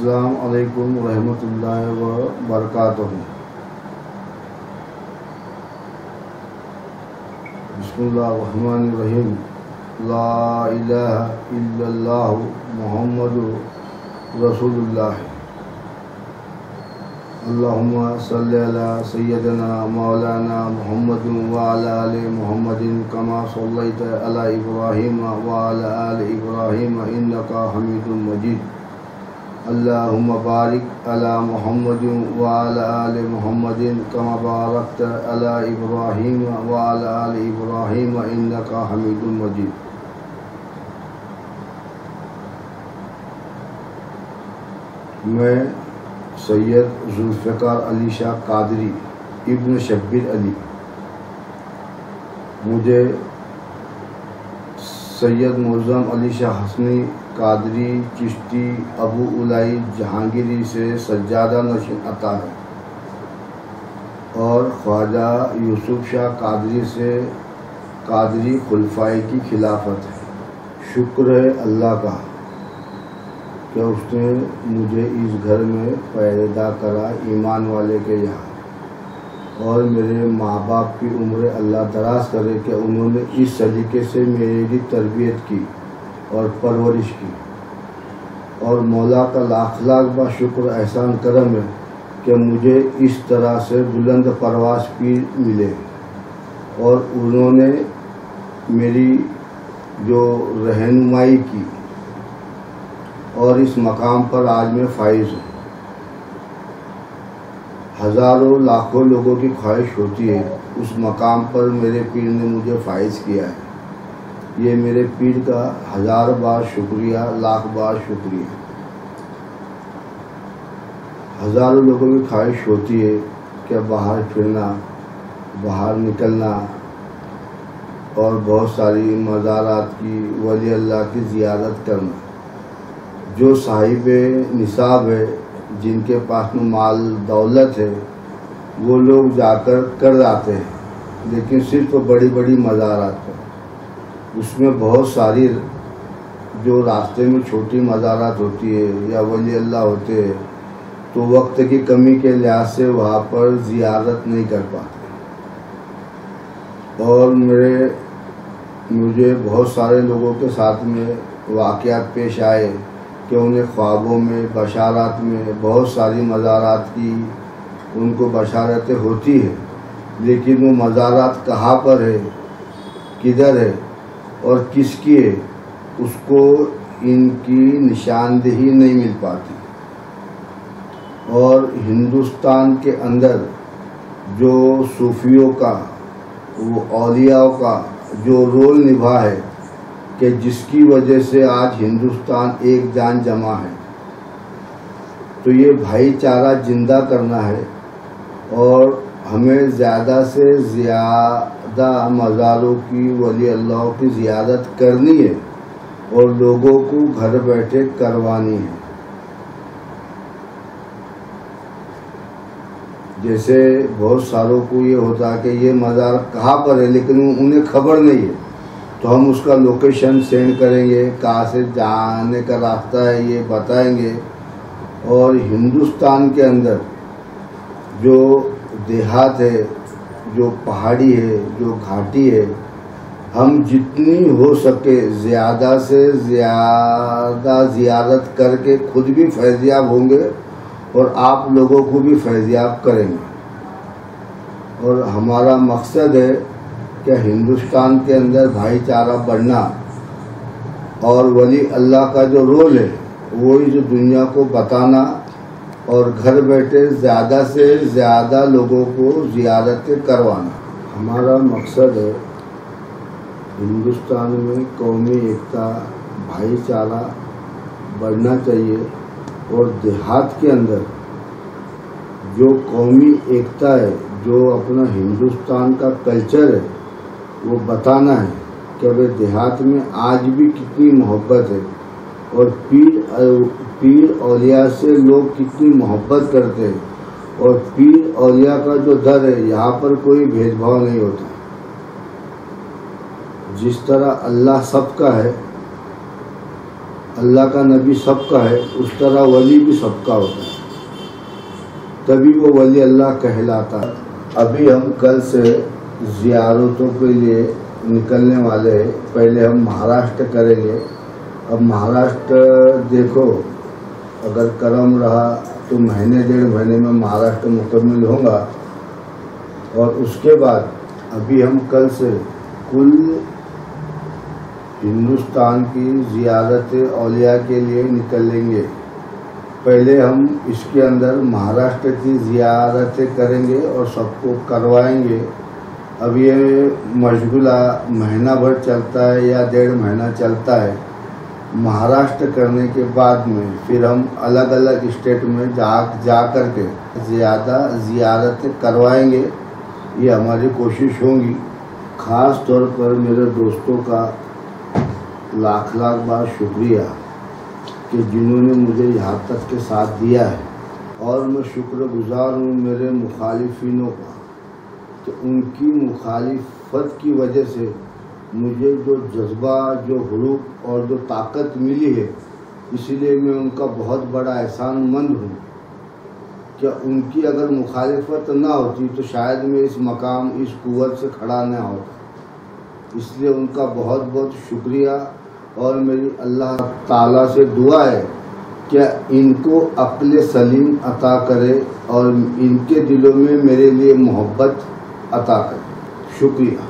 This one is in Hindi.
अस्सलाम रहमतुल्लाहि व बरकातहू बिस्मिल्लाहिर्रहमानिर्रहीम ला मुहम्मदुर रसूलुल्लाह अल्लाहुम्मा सल्लि अला सय्यदना मौलाना मुहम्मद व अला आलि मुहम्मदिन कमा सल्लैता अला इब्राहीम व अला आलि इब्राहीम इन्नका हमीदुम मजीद अल्लाहुम्मा बारिक अला मुहम्मद व आलि मुहम्मदिन कमा बारकत अला इब्राहीम व आलि इब्राहीम इन्नका हमीदुम मजीद मैं सैयद जुल्फ़िकार अली शाह कादरी इब्न शब्बिर अली। मुझे सैयद मुज़म अली शाह हसनी कादरी, चिश्ती, अबू उलाई, जहांगीरी से सज्जादा नशीन अता है। और ख्वाजा यूसुफ शाह कादरी से कादरी खुलफाई की खिलाफत है। शुक्र है अल्लाह का कि उसने मुझे इस घर में पैदा करा ईमान वाले के यहाँ। और मेरे माँ बाप की उम्र अल्लाह दराज करे कि उन्होंने इस सलीके से मेरी तरबियत की। और परवरिश की। और मौला का लाख लाख बा शुक्र एहसान करम है कि मुझे इस तरह से बुलंद परवास भी मिले। और उन्होंने मेरी जो रहनुमाई की और इस मकाम पर आज मैं फाइज हूँ। हज़ारों लाखों लोगों की ख्वाहिश होती है, उस मकाम पर मेरे पीर ने मुझे फाइज किया है। ये मेरे पीर का हज़ार बार शुक्रिया, लाख बार शुक्रिया। हज़ारों लोगों की ख्वाहिश होती है कि बाहर फिरना, बाहर निकलना और बहुत सारी मज़ारात की, वली अल्लाह की ज़ियारत करना। जो साहिब निसाब है, जिनके पास में माल दौलत है, वो लोग जाकर कर आते हैं, लेकिन सिर्फ़ बड़ी बड़ी मज़ारात पर। उसमें बहुत सारी जो रास्ते में छोटी मज़ारात होती है या वली अल्लाह होते हैं तो वक्त की कमी के लिहाज से वहाँ पर ज़ियारत नहीं कर पाते। और मेरे, मुझे बहुत सारे लोगों के साथ में वाक़ात पेश आए कि उन्हें ख्वाबों में, बशारात में बहुत सारी मज़ारात की, उनको बशारतें होती है, लेकिन वो मज़ारात कहाँ पर है, किधर है? और किसके उसको इनकी निशानदेही नहीं मिल पाती। और हिंदुस्तान के अंदर जो सूफियों का, वो औलियाओं का जो रोल निभा है कि जिसकी वजह से आज हिंदुस्तान एक जान जमा है। तो ये भाईचारा ज़िंदा करना है और हमें ज़्यादा से ज़्यादा मज़ारों की वली अल्लाह की ज़्यादत करनी है और लोगों को घर बैठे करवानी है। जैसे बहुत सारों को ये होता है कि ये मज़ार कहाँ पर है, लेकिन उन्हें खबर नहीं है। तो हम उसका लोकेशन सेंड करेंगे, कहाँ से जाने का रास्ता है ये बताएँगे। और हिंदुस्तान के अंदर जो देहात है, जो पहाड़ी है, जो घाटी है, हम जितनी हो सके ज़्यादा से ज़्यादा ज़ियारत करके खुद भी फैज़याब होंगे और आप लोगों को भी फैज़याब करेंगे। और हमारा मकसद है कि हिंदुस्तान के अंदर भाईचारा बढ़ना और वली अल्लाह का जो रोल है वही जो दुनिया को बताना और घर बैठे ज़्यादा से ज़्यादा लोगों को ज़ियारतें करवाना। हमारा मकसद है हिंदुस्तान में कौमी एकता, भाईचारा बढ़ना चाहिए और देहात के अंदर जो कौमी एकता है, जो अपना हिंदुस्तान का कल्चर है, वो बताना है कि अगर देहात में आज भी कितनी मोहब्बत है और पीर पीर औलिया से लोग कितनी मोहब्बत करते हैं। और पीर औलिया का जो दर है, यहाँ पर कोई भेदभाव नहीं होता। जिस तरह अल्लाह सबका है, अल्लाह का नबी सबका है, उस तरह वली भी सबका होता है। तभी वो वली अल्लाह कहलाता। है अभी हम कल से ज़ियारतों के लिए निकलने वाले हैं। पहले हम महाराष्ट्र करेंगे। अब महाराष्ट्र देखो अगर करम रहा तो महीने, डेढ़ महीने में महाराष्ट्र मुकम्मल होगा। और उसके बाद, अभी हम कल से कुल हिंदुस्तान की ज़ियारत अलिया के लिए निकलेंगे। पहले हम इसके अंदर महाराष्ट्र की ज़ियारतें करेंगे और सबको करवाएँगे। अब ये मशगुला महीना भर चलता है या डेढ़ महीना चलता है? महाराष्ट्र करने के बाद में फिर हम अलग अलग स्टेट में जा जा कर के ज़्यादा ज़ियारतें करवाएँगे, ये हमारी कोशिश होगी। ख़ास तौर पर मेरे दोस्तों का लाख लाख बार शुक्रिया कि जिन्होंने मुझे यहाँ तक के साथ दिया है। और मैं शुक्रगुजार हूँ मेरे मुखालिफिनों का कि उनकी मुखालिफत की वजह से मुझे जो जज्बा, जो हरूप और जो ताकत मिली है, इसलिए मैं उनका बहुत बड़ा एहसान मंद हूँ। क्या उनकी अगर मुखालफत ना होती तो शायद मैं इस मकाम, इस कुत से खड़ा ना होता। इसलिए उनका बहुत बहुत शुक्रिया और मेरी अल्लाह ताला से दुआ है, क्या इनको अक्ल सलीम अता करे और इनके दिलों में मेरे लिए मोहब्बत अता करे। शुक्रिया।